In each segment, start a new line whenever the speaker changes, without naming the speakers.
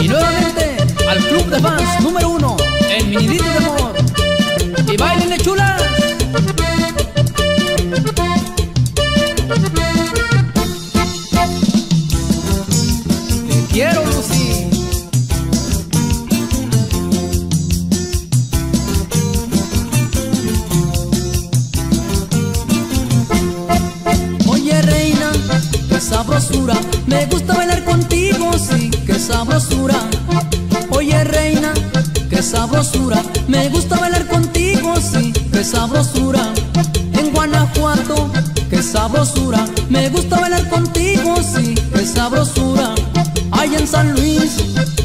Y nuevamente al club de fans número uno, el Minidito de Amor. Y bailenle chulas. Te quiero, Lucy.
Oye reina, qué sabrosura, me gusta bailar sabrosura. Oye reina, qué sabrosura, me gusta bailar contigo, sí, qué sabrosura. En Guanajuato, qué sabrosura, me gusta bailar contigo, sí, qué sabrosura. Ay en San Luis,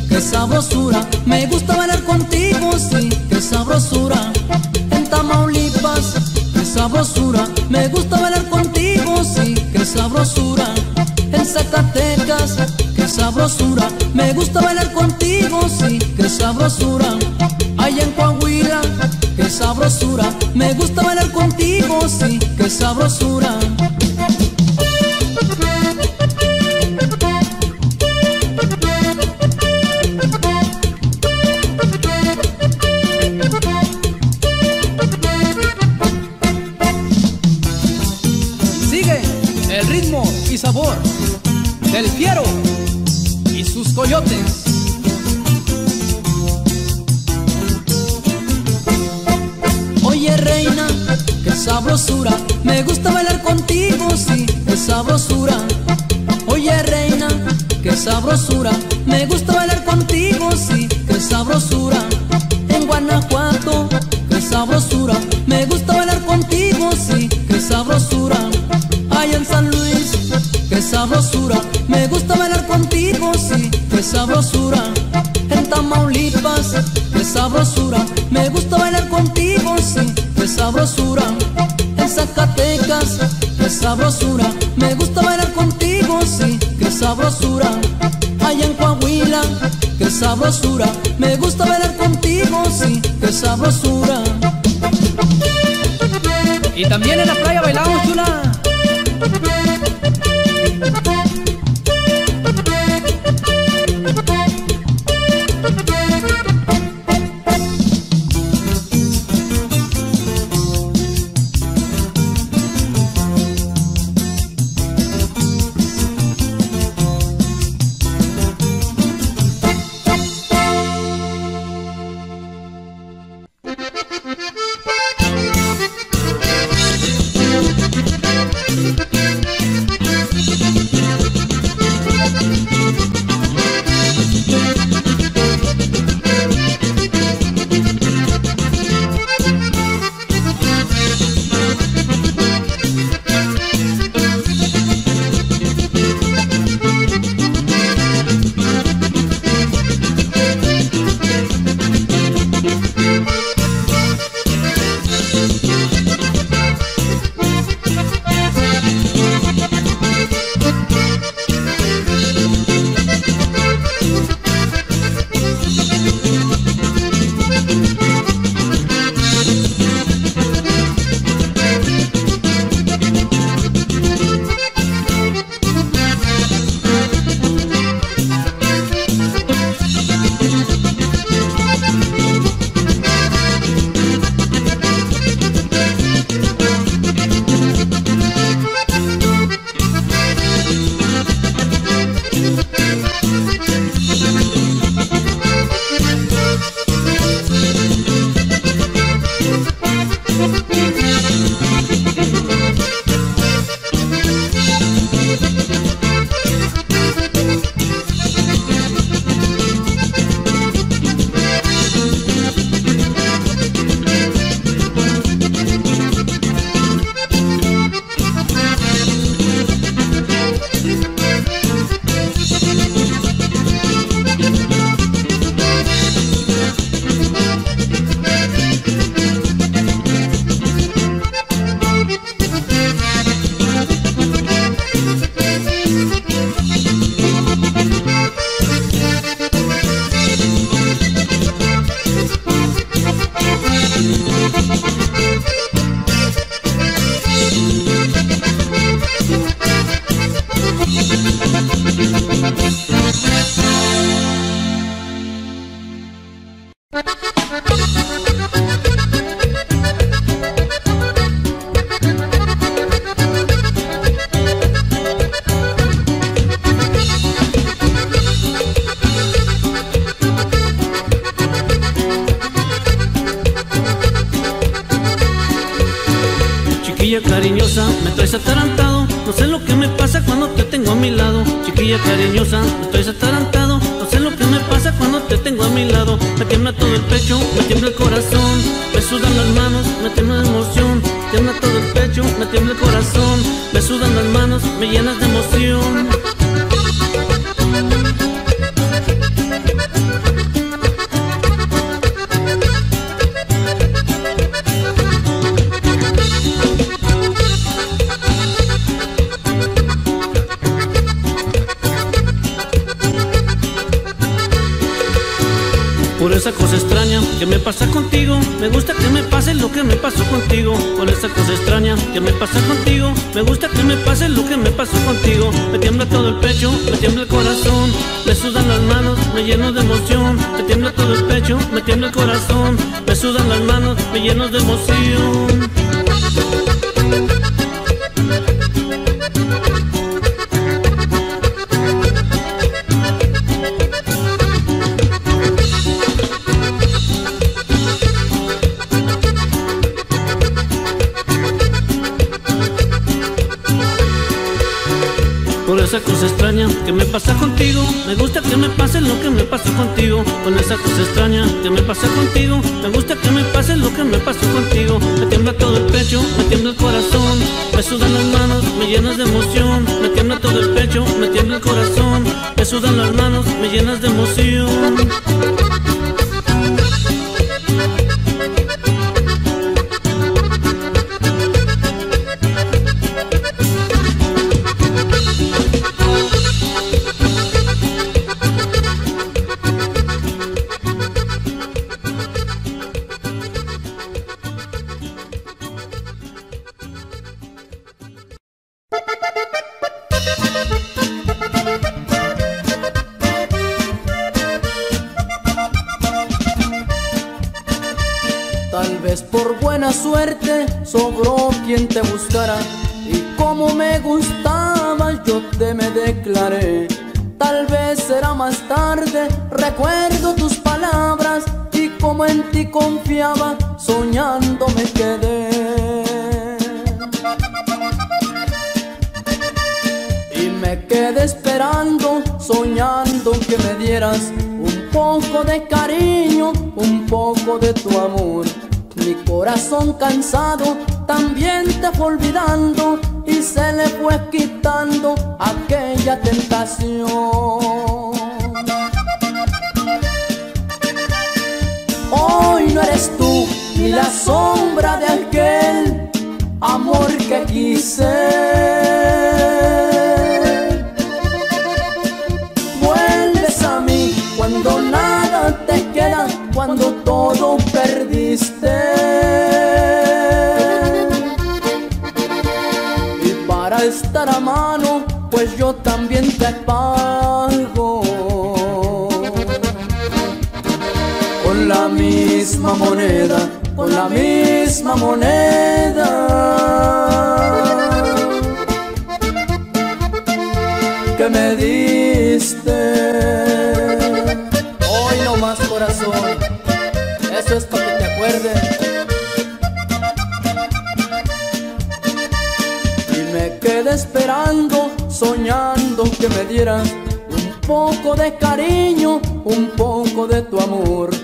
qué sabrosura, me gusta bailar contigo, sí, qué sabrosura. En Tamaulipas, qué sabrosura, me gusta bailar contigo, sí, qué sabrosura. En Zacatecas, qué sabrosura, gusta bailar contigo, sí, qué sabrosura. Allá en Coahuila, qué sabrosura, me gusta bailar contigo, sí, qué sabrosura. Oye reina, qué sabrosura, me gusta bailar contigo, sí, qué sabrosura. Oye reina, qué sabrosura, me gusta bailar contigo, sí, qué sabrosura. En Guanajuato, qué sabrosura, me gusta bailar contigo, sí, qué sabrosura. Sabrosura. En Tamaulipas, qué sabrosura, me gusta bailar contigo, sí, qué sabrosura. En Zacatecas, qué sabrosura, me gusta bailar contigo, sí, qué sabrosura. Allá en Coahuila, qué sabrosura, me gusta bailar contigo, sí, qué sabrosura.
Y también en la playa bailamos chula.
Estoy atarantado. No sé lo que me pasa cuando te tengo a mi lado. Chiquilla cariñosa, estoy atarantado. No sé lo que me pasa cuando te tengo a mi lado. Me tiembla todo el pecho, me tiembla el corazón. Me sudan las emoción. esa cosa extraña que me pasa contigo. Me gusta que me pase lo que me pasó contigo. Con esa cosa llenas de emoción.
Ti confiaba, soñando me quedé. Y me quedé esperando, soñando que me dieras un poco de cariño, un poco de tu amor. Mi corazón cansado también te fue olvidando y se le fue quitando aquella tentación. Hoy no eres tú ni la sombra de aquel amor que quise. Vuelves a mí cuando nada te queda, cuando todo perdiste. estar a mano, pues yo también te pago. Misma moneda, con la misma moneda. Que me diste. Hoy no más corazón, eso es para que te acuerdes. esperando, soñando que me dieras un poco de cariño, un poco de tu amor.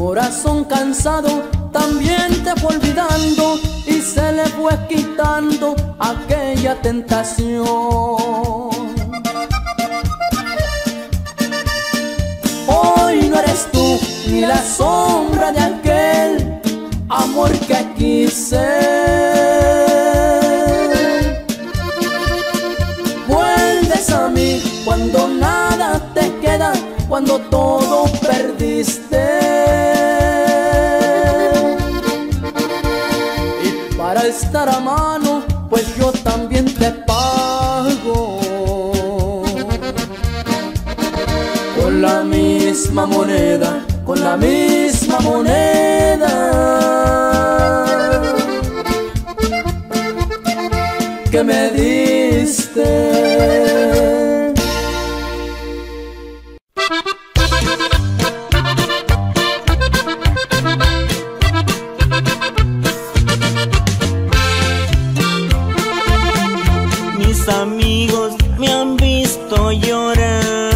Corazón cansado también te fue olvidando y se le fue quitando aquella tentación. Hoy no eres tú ni la sombra para estar a mano, pues yo también te pago. Con la misma moneda, con la misma moneda. amigos me han visto llorar.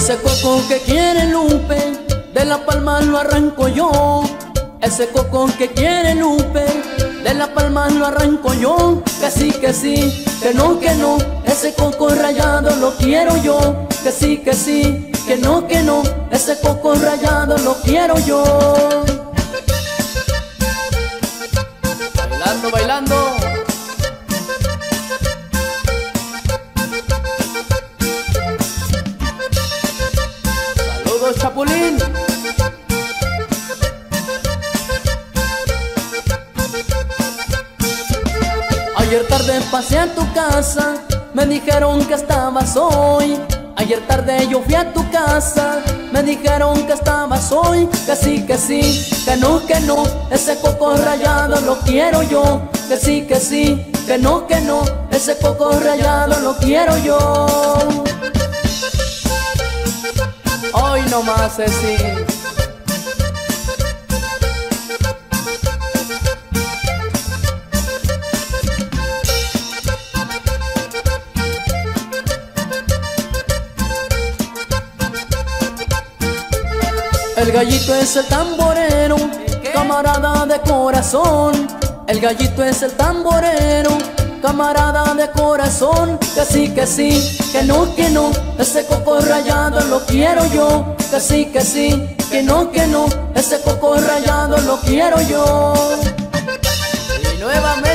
Ese coco que quiere Lupe, de la palma lo arranco yo. Ese coco que quiere Lupe, de la palma lo arranco yo. Que sí, que sí, que no, que no. Ese coco rayado lo quiero yo. Que sí, que sí, que no, que no. Ese coco rayado lo quiero yo. Bailando, bailando. Ayer tarde pasé a tu casa, me dijeron que estabas hoy. Ayer tarde yo fui a tu casa, me dijeron que estabas hoy. Que sí, que sí, que no, que no, ese coco rayado lo quiero yo. Que sí, que sí, que no, que no, ese coco rayado lo quiero yo. no más así. El gallito es el tamborero, camarada de corazón. El gallito es el tamborero, camarada de corazón. Que sí, que sí, que no, que no. Ese coco rayado lo quiero yo que sí, que sí, que no, que no, ese coco rayado lo quiero yo. Y nuevamente.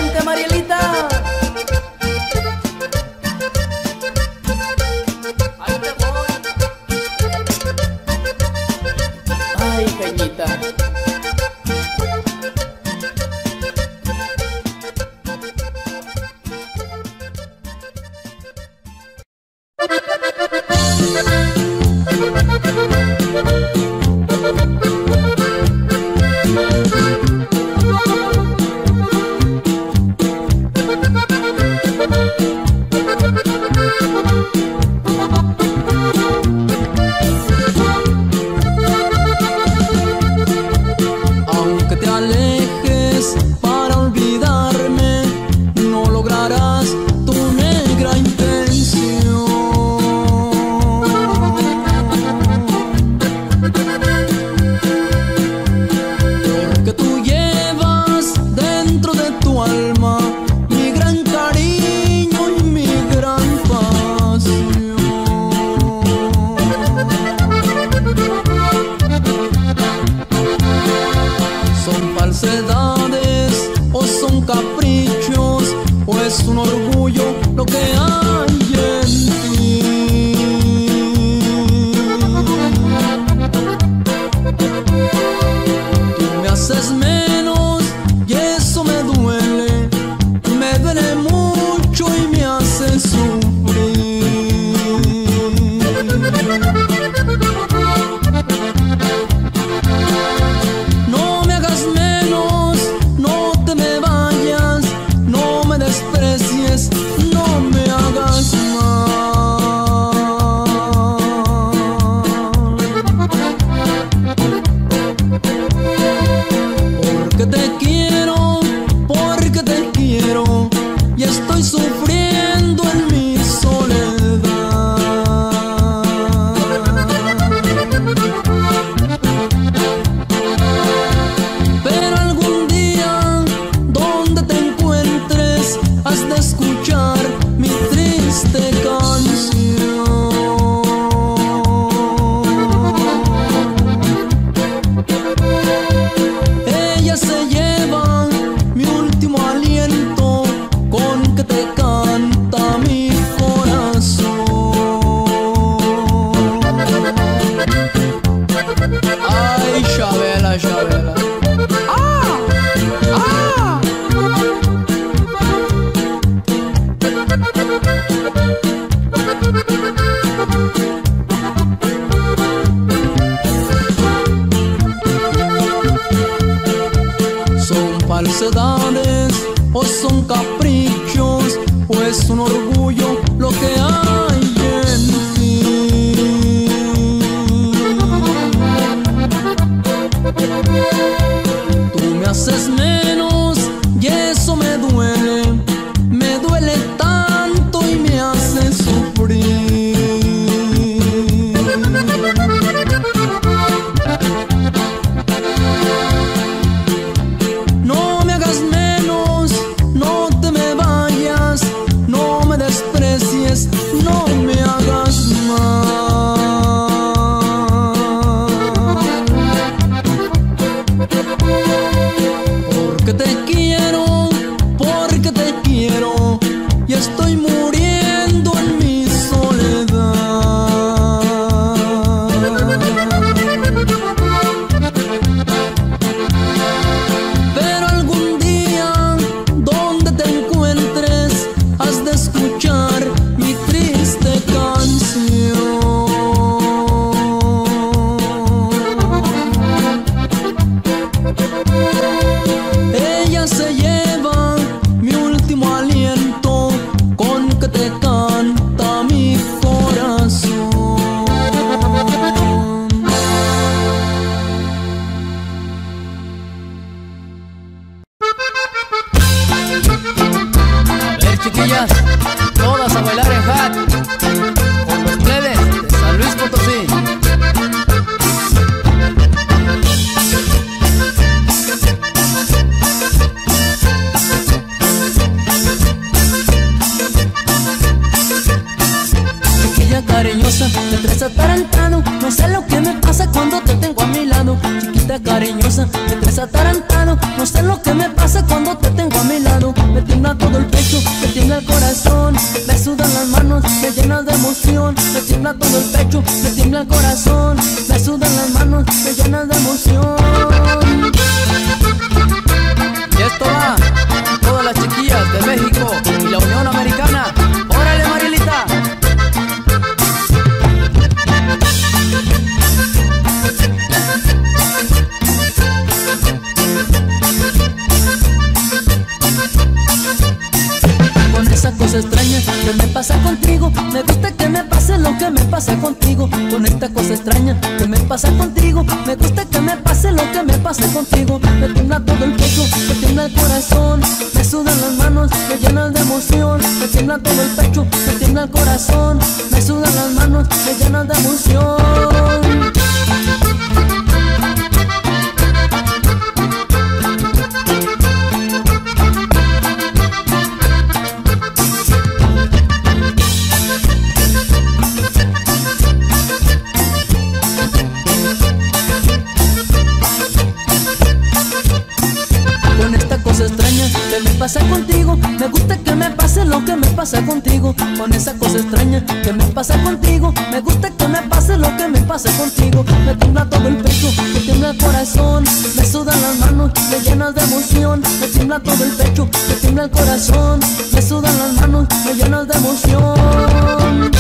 Me gusta que me pase lo que me pasa contigo, con esa cosa extraña que me pasa contigo, me gusta que me pase lo que me pasa contigo, me tiembla todo el pecho, me tiembla el corazón, me sudan las manos, me llenas de emoción, me tiembla todo el pecho, me tiembla el corazón, me sudan las manos, me llenas de emoción.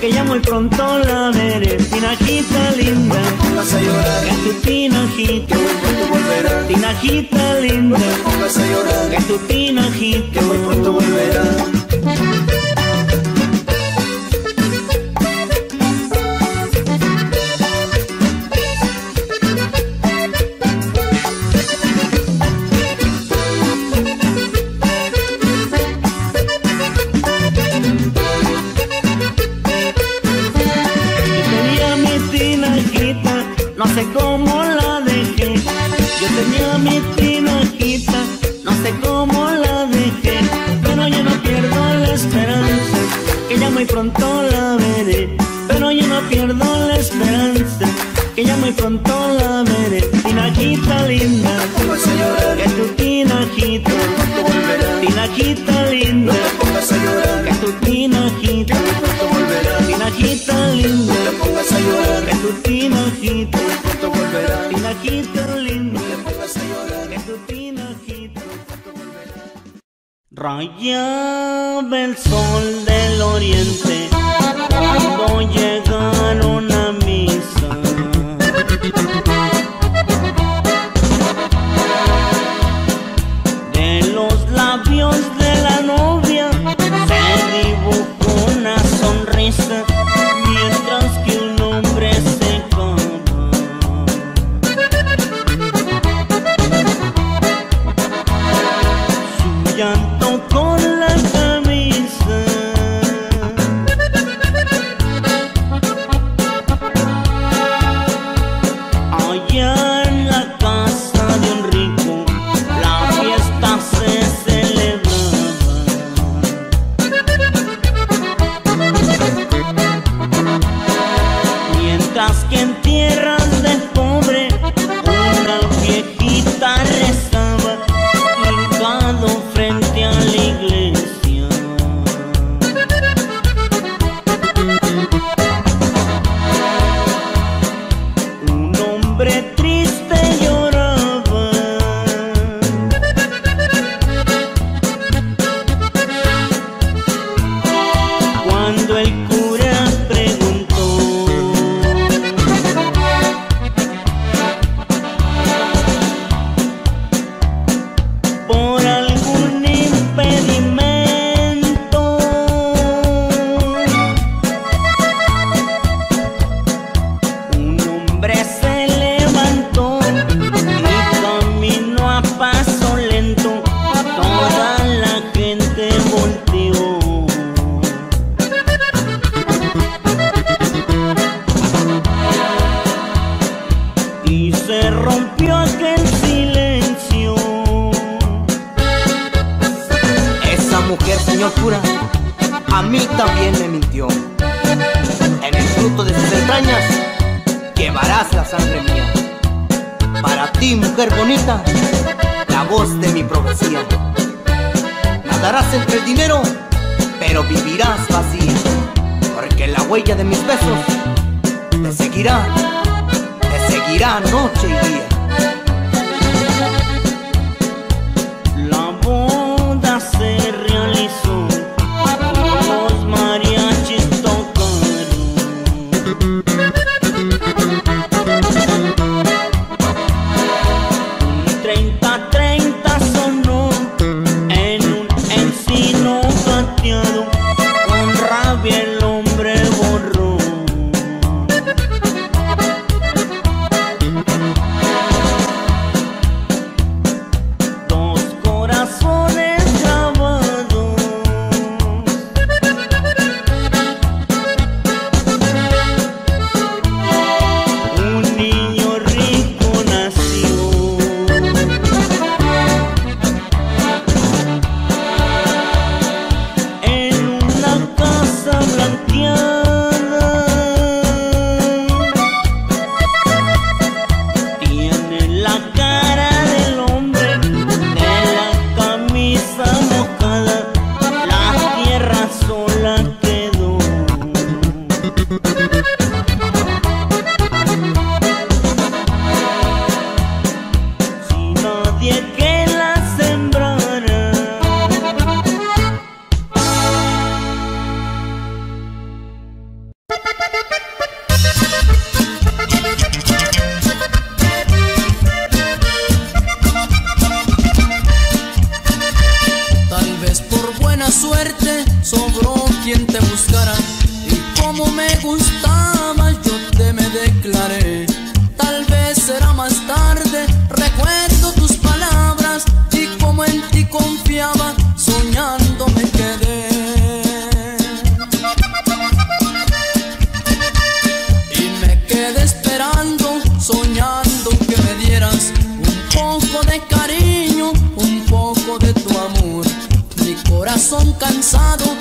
que
llamo el
pronto la veré. Tinajita linda, vas a llorar. Que tu tinajita, que muy pronto volverá. Tinajita linda, vas a llorar. Que tu tinajita, que muy pronto volverá. pronto la veré, pero yo no pierdo la esperanza, que ya muy pronto la veré. Tinajita linda, que tu tinajita, tinajita linda, que
tu tinajita, tinajita linda, que tu tinajita, tinajita linda. Rayaba el sol del oriente cuando
llegaron a mí. te
buscara y como me gustaba yo te me declaré. Tal vez será más tarde, recuerdo tus palabras y como en ti confiaba, soñando me quedé. Y me quedé esperando, soñando que me dieras un poco de cariño, un poco de tu amor. Mi corazón cansado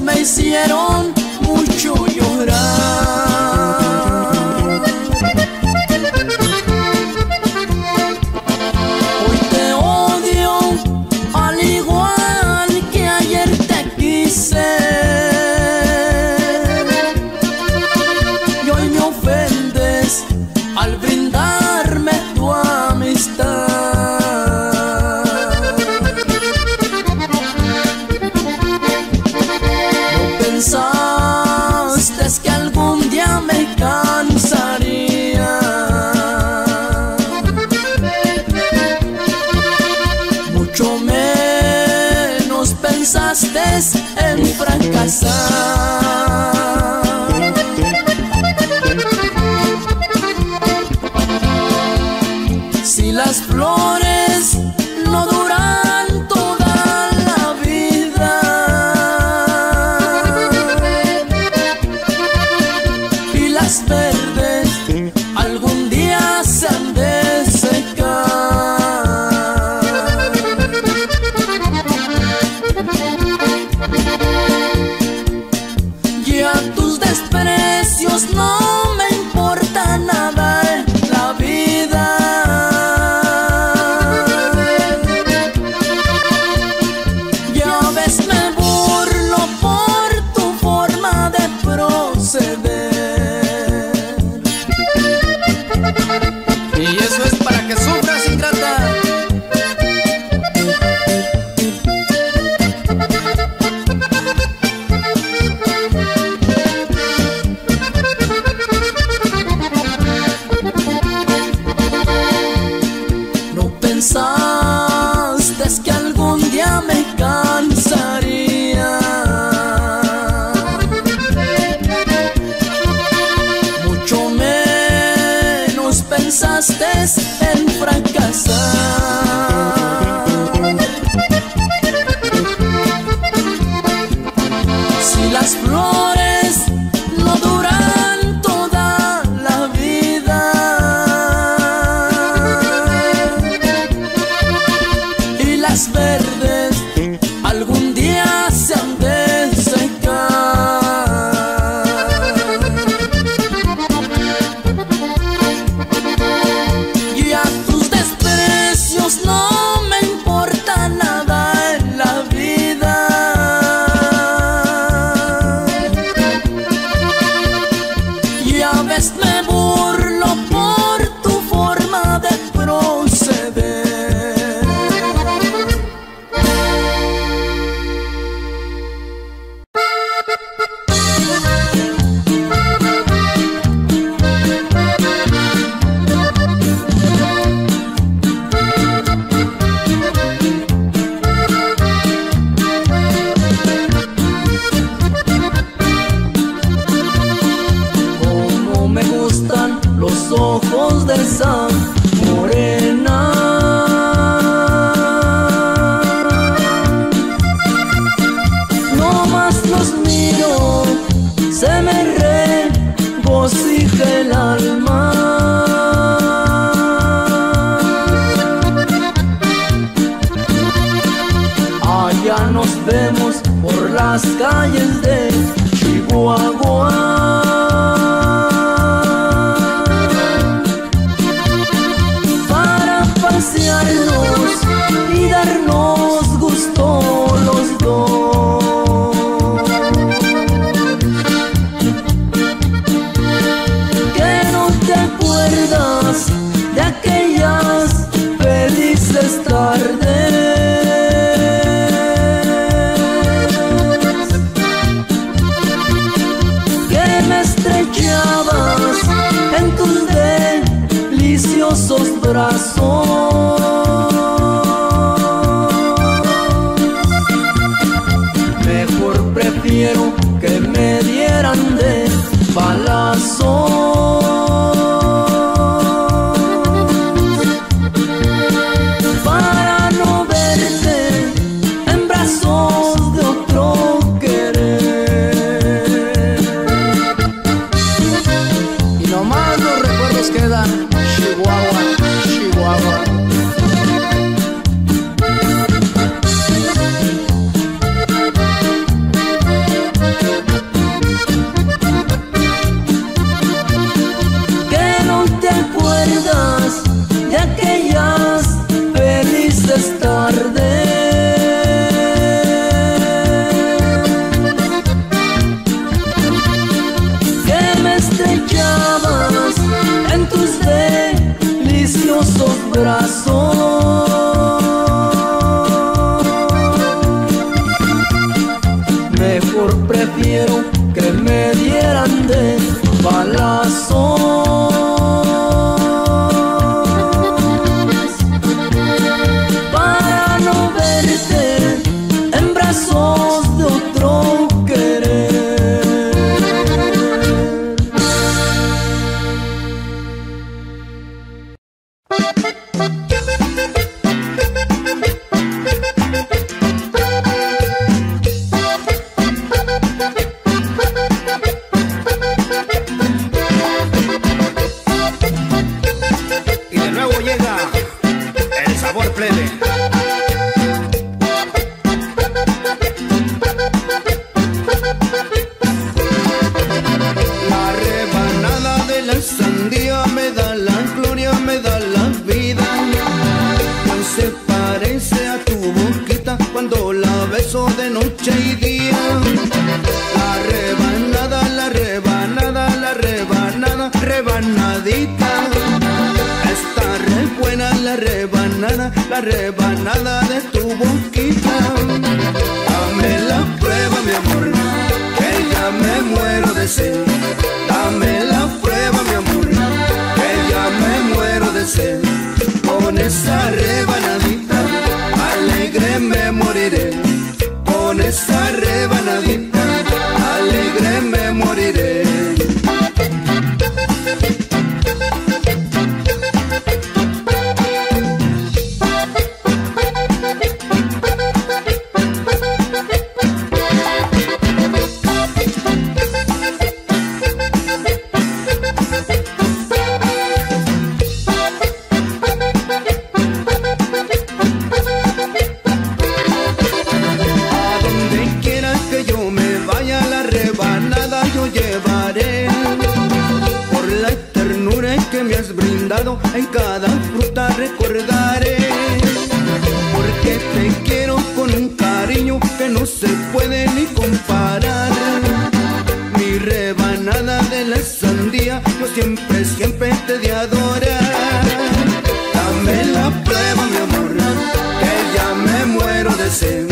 me hicieron
siempre, siempre te de adorar. Dame la prueba, mi amor, que ya me muero de sed.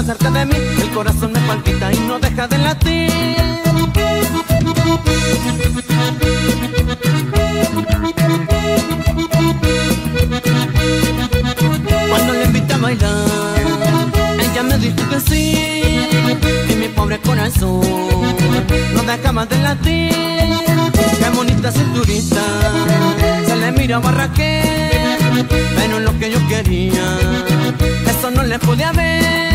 está cerca de mí, el corazón me palpita y no deja de latir. Cuando le invité a bailar, ella me dijo que sí, y mi pobre corazón no dejaba de latir. Qué bonita cinturita, se le miraba a Raquel, pero lo que yo quería, eso no le podía ver.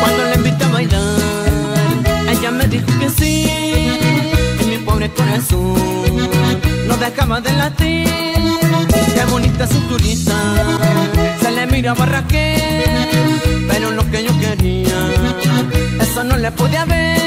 Cuando le vi a bailando, ella me dijo que sí, que mi pobre corazón no dejaba de latir. Qué bonita cinturita, se le mira barraquera, pero lo que yo quería, eso no le podía ver.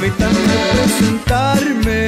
Permítanme presentarme.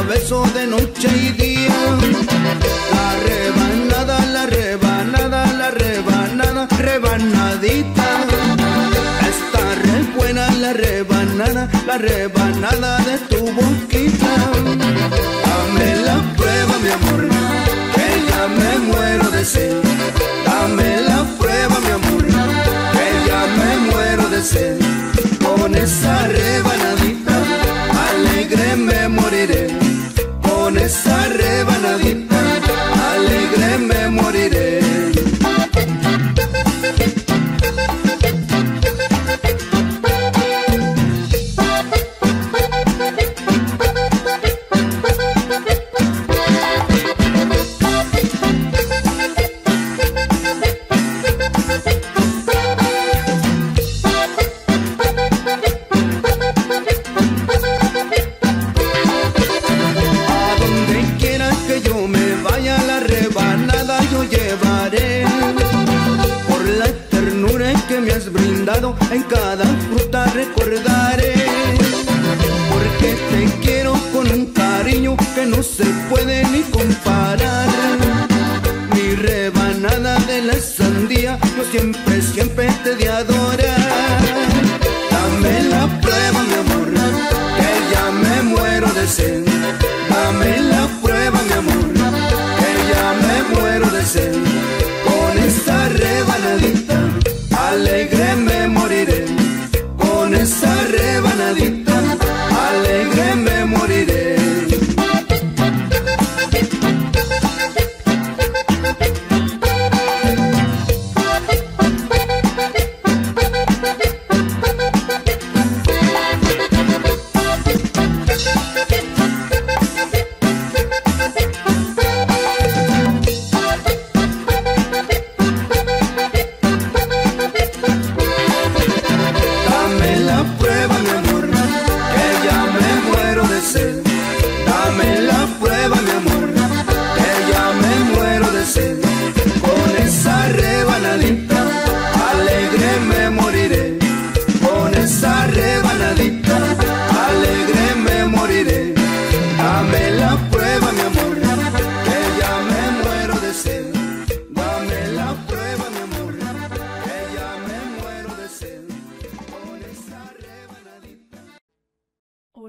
a besos de noche y día. La rebanada, la rebanada, la rebanada, rebanadita. Está re buena la rebanada, la rebanada de tu boquita. Dame la prueba, mi amor, que ya me muero de sed. Dame la prueba, mi amor, que ya me muero de sed. Con esa rebanada
Yes.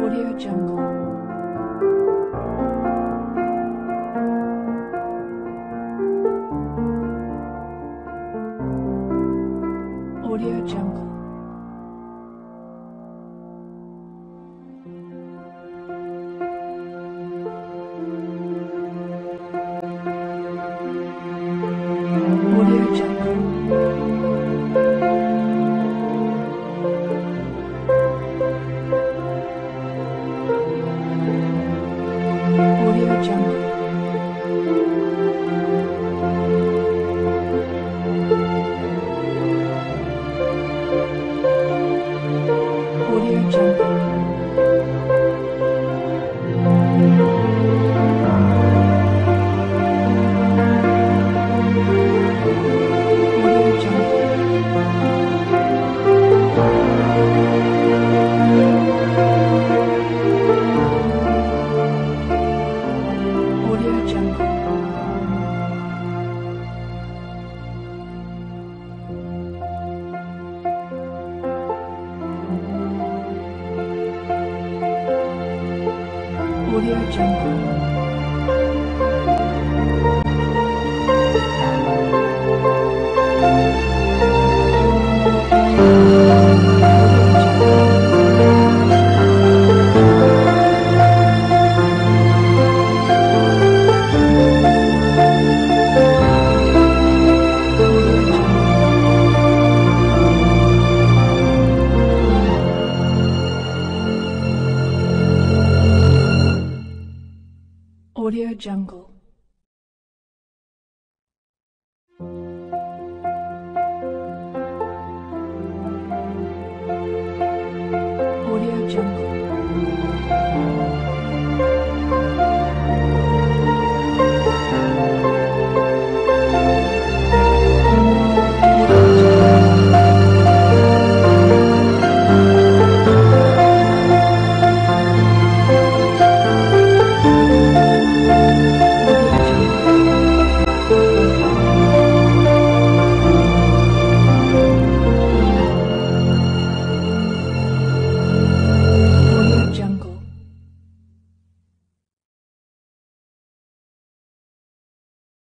Audio Jungle.